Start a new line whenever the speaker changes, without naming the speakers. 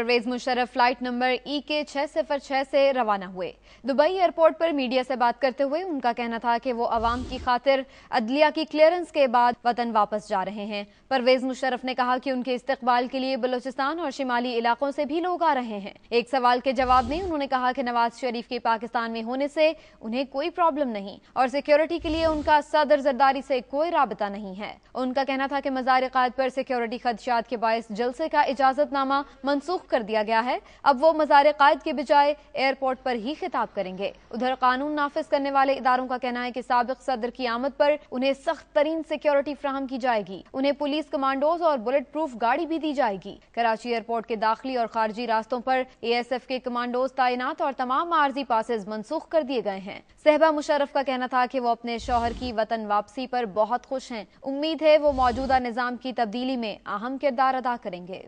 Pervez Musharraf flight number E K छह सिफर छह से रवाना हुए। दुबई एयरपोर्ट पर मीडिया से बात करते हुए उनका कहना था कि वो आवाम की खातिर अदलिया की क्लियरेंस के बाद वतन वापस जा रहे हैं। परवेज मुशरफ ने कहा कि उनके इस्तकबाल के लिए बलोचिस्तान और शिमाली इलाकों से भी लोग आ रहे हैं। एक सवाल के जवाब में उन्होंने कहा कि नवाज़ शरीफ के पाकिस्तान में होने से उन्हें कोई प्रॉब्लम नहीं और सिक्योरिटी के लिए उनका सदर जरदारी से कोई रबता नहीं है। उनका कहना था कि मजार पर सिक्योरिटी खदशात के बायस जलसे का इजाजतनामा मनसूख कर दिया गया है। अब वो मजार कायद के बजाय एयरपोर्ट पर ही खिताब करेंगे। उधर कानून नाफिज करने वाले इदारों का कहना है कि सबक सदर की आमद पर उन्हें सख्त तरीन सिक्योरिटी फ्राहम की जाएगी। उन्हें पुलिस कमांडोज और बुलेट प्रूफ गाड़ी भी दी जाएगी। कराची एयरपोर्ट के दाखिली और खारजी रास्तों पर ए एस एफ़ के कमांडोज तैनात और तमाम आर्जी पासेज मनसूख कर दिए गए हैं। सहबा मुशरफ का कहना था कि वो अपने शोहर की वतन वापसी पर बहुत खुश हैं। उम्मीद है वो मौजूदा निज़ाम की तब्दीली में अहम किरदार अदा करेंगे।